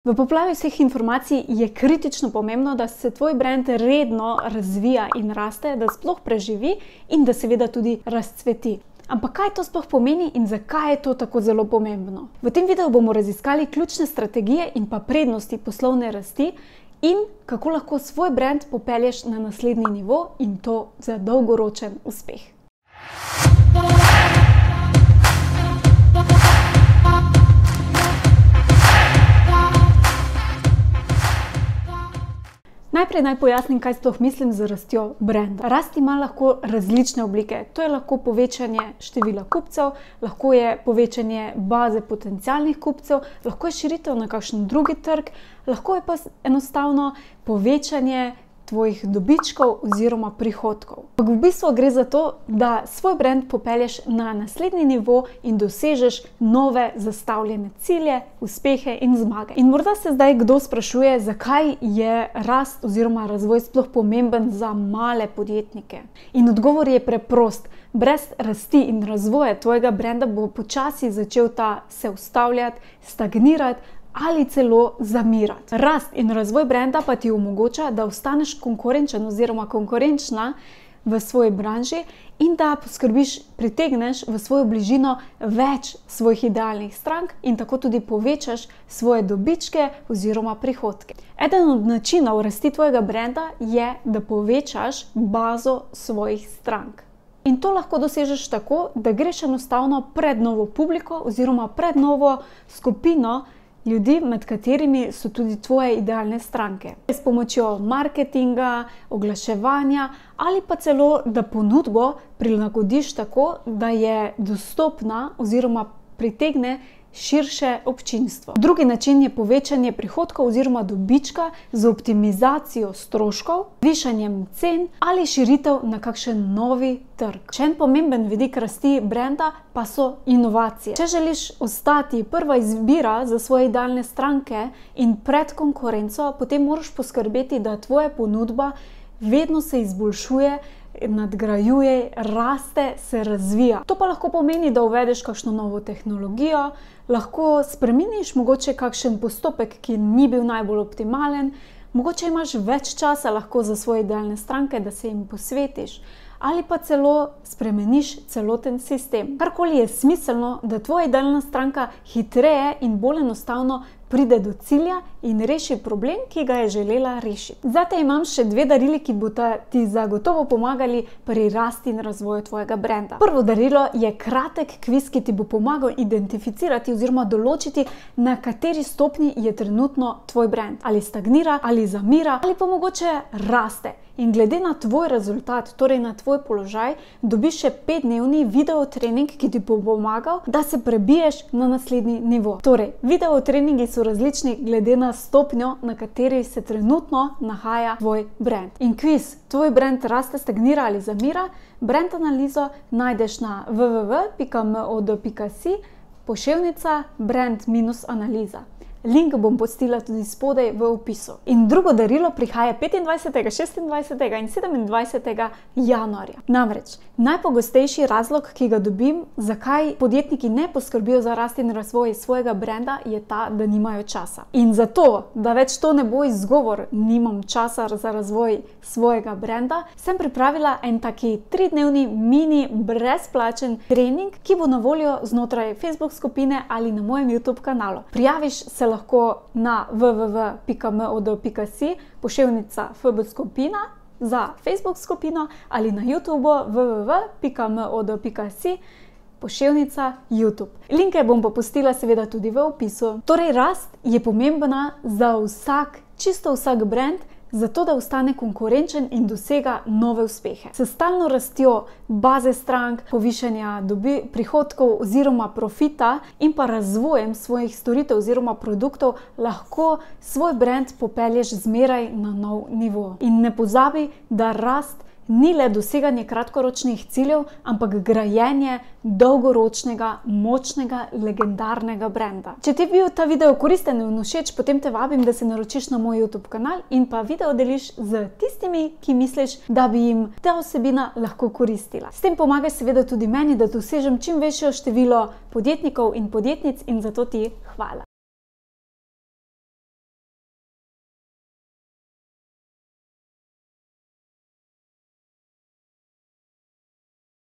V poplavi vseh informacij je kritično pomembno, da se tvoj brand redno razvija in raste, da sploh preživi in da seveda tudi razcveti. Ampak kaj to sploh pomeni in zakaj je to tako zelo pomembno? V tem videu bomo raziskali ključne strategije in pa prednosti poslovne rasti in kako lahko svoj brand popelješ na naslednji nivo in to za dolgoročen uspeh. Najprej naj pojasnim, kaj sploh mislim z rastjo brenda. Rast ima lahko različne oblike. To je lahko povečanje števila kupcev, lahko je povečanje baze potencijalnih kupcev, lahko je širitev na kakšen drugi trg, lahko je pa enostavno povečanje tvojih dobičkov oziroma prihodkov. Ampak v bistvu gre za to, da svoj brand popelješ na naslednji nivo in dosežeš nove zastavljene cilje, uspehe in zmage. In morda se zdaj kdo sprašuje, zakaj je rast oziroma razvoj sploh pomemben za male podjetnike. In odgovor je preprost. Brez rasti in razvoja tvojega brenda bo počasi začel ta se ustavljati, stagnirati ali celo zamirati. Rast in razvoj brenda pa ti omogoča, da ostaneš konkurenčen oziroma konkurenčna v svoji branži in da poskrbiš, pritegneš v svojo bližino več svojih idealnih strank in tako tudi povečaš svoje dobičke oziroma prihodke. Eden od načinov rasti tvojega brenda je, da povečaš bazo svojih strank. In to lahko dosežeš tako, da greš enostavno pred novo publiko oziroma pred novo skupino, ljudi, med katerimi so tudi tvoje idealne stranke. S pomočjo marketinga, oglaševanja ali pa celo, da ponudbo prilagodiš tako, da je dostopna oziroma pritegne širše občinstvo. Drugi način je povečanje prihodkov oziroma dobička z optimizacijo stroškov, višanjem cen ali širitev na kakšen novi trg. Še en pomemben vidik rasti brenda pa so inovacije. Če želiš ostati prva izbira za svoje idealne stranke in pred konkurenco, potem moraš poskrbeti, da tvoja ponudba vedno se izboljšuje nadgrajuje, raste, se razvija. To pa lahko pomeni, da uvedeš kakšno novo tehnologijo, lahko spremeniš mogoče kakšen postopek, ki ni bil najbolj optimalen, mogoče imaš več časa lahko za svoje idealne stranke, da se jim posvetiš. Ali pa celo spremeniš celoten sistem. Karkoli je smiselno, da tvoja idealna stranka hitreje in bolj enostavno pride do cilja in reši problem, ki ga je želela rešiti. Zdaj imam še dve darili, ki bodo ti zagotovo pomagali pri rasti in razvoju tvojega brenda. Prvo darilo je kratek kviz, ki ti bo pomagal identificirati oziroma določiti, na kateri stopni je trenutno tvoj brend. Ali stagnira, ali zamira, ali pa mogoče raste. In glede na tvoj rezultat, torej na tvoj položaj, dobiš še petdnevni video trening, ki ti bo pomagal, da se prebiješ na naslednji nivo. Torej, video treningi so različni glede na stopnjo, na kateri se trenutno nahaja tvoj brand. In kviz, tvoj brand raste, stagnira ali zamira, brand analizo najdeš na www.mod.si, pošiljka brand-analiza. Link bom postila tudi spodaj v opisu. In drugo darilo prihaja 25., 26. in 27. januarja. Namreč najpogostejši razlog, ki ga dobim, zakaj podjetniki ne poskrbijo za rast in razvoj svojega brenda, je ta, da nimajo časa. In zato, da več to ne bo izgovor, nimam časa za razvoj svojega brenda, sem pripravila en taki tridnevni mini brezplačen trening, ki bo na voljo znotraj Facebook skupine ali na mojem YouTube kanalu. Prijaviš se lahko na www.mod.si, pošiljka FB skupina za Facebook skupino ali na YouTube www.mod.si. Pošiljka YouTube. Linke bom pa postila, seveda, tudi v opisu. Torej, rast je pomembna za vsak, čisto vsak brand, zato da ostane konkurenčen in dosega nove uspehe. S stalno rastjo baze strank, povišanja dobi, prihodkov oziroma profita in pa razvojem svojih storitev oziroma produktov lahko svoj brand popelješ zmeraj na nov nivo. In ne pozabi, da rast ni le doseganje kratkoročnih ciljev, ampak grajenje dolgoročnega, močnega, legendarnega brenda. Če ti je bil ta video koristen in všeč, potem te vabim, da se naročiš na moj YouTube kanal in pa video deliš z tistimi, ki misliš, da bi jim ta osebina lahko koristila. S tem pomagaš seveda tudi meni, da dosežem čim večjo število podjetnikov in podjetnic in zato ti hvala.